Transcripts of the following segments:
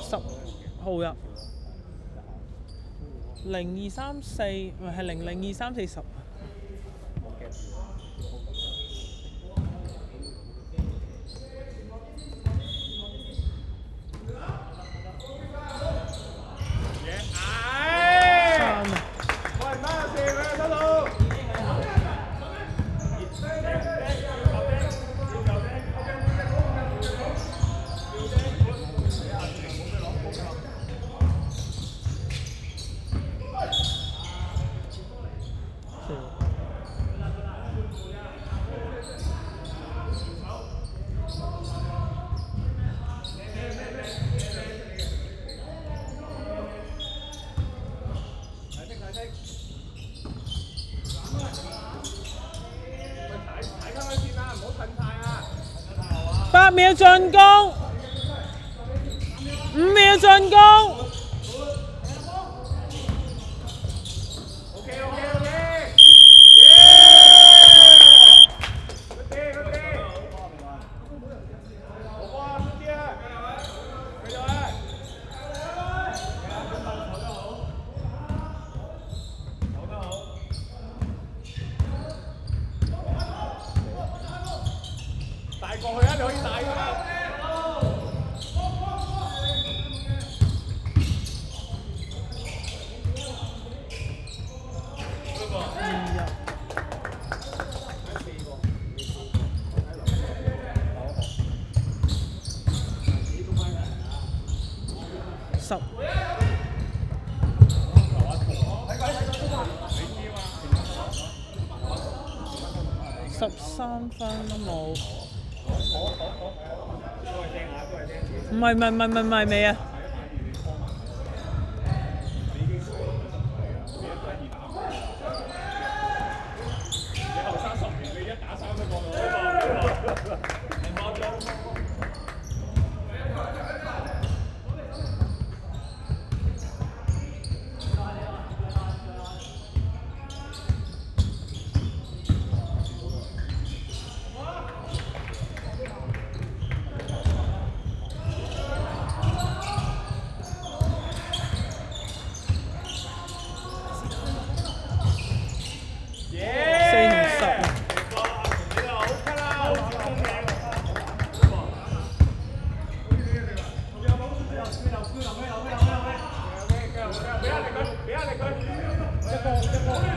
十號入零二三四，唔係零零二三四十。秒進攻，五秒進攻。過去啊！你可以帶㗎嘛。十。十三分冇。唔係唔係唔係唔係唔係未啊！你後生十年，你一打三都過到啊嘛！四同十啊！你好㗎啦，好公平。俾壓力佢，俾壓力佢，一個一個。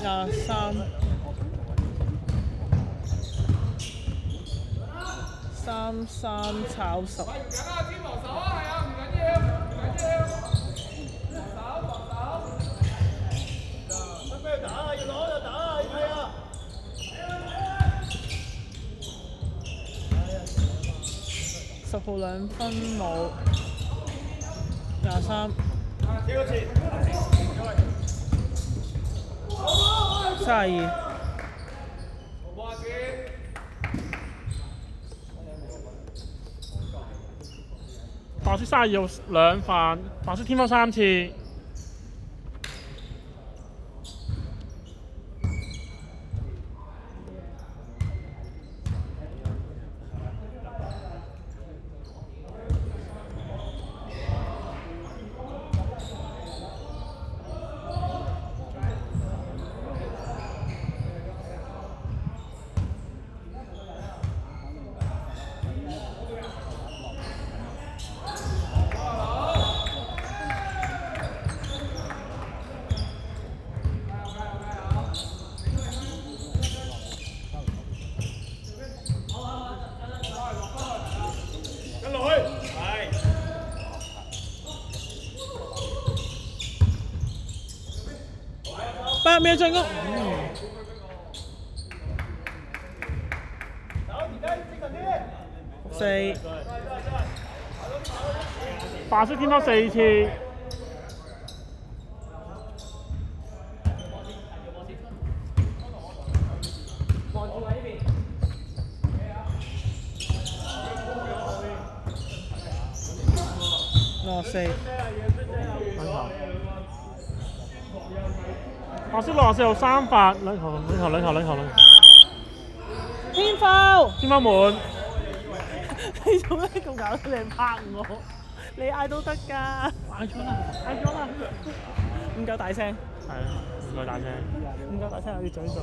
廿三，三三炒十，十號兩分冇，廿三，幾個字？三十二，白色三十二號兩飯，白色天花三次。八秒進攻。四，白色天花四次。六十四，白色六十四號三發，兩球兩球兩球兩球兩球。天花，天花門，你做咩咁搞笑？你拍我，你嗌都得㗎，嗌咗啦，嗌咗啦。唔夠大聲，係啊，唔够大聲。唔夠大聲，我要嘴嘴。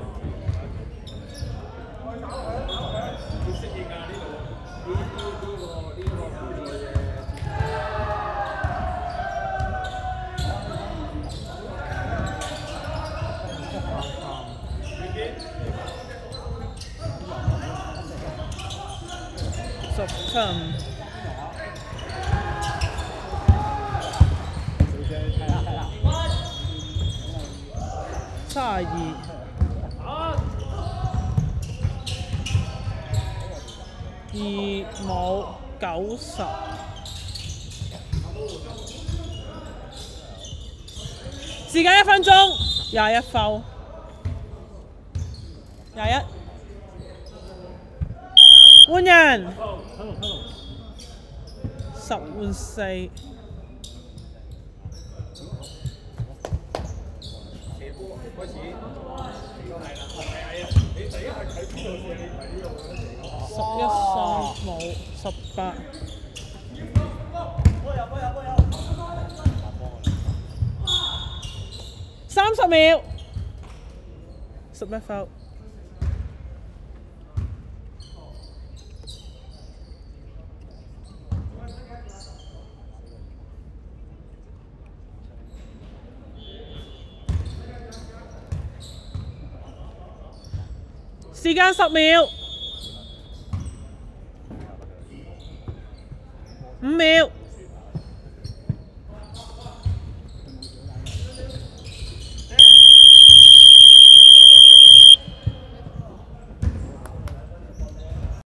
十七。十二，二冇九十，時間一分鐘，廿一分，廿一，換人，十換四。開始。係啦，係啊，你第一？十一三冇十八，三十秒，十一分。時間十秒，五秒。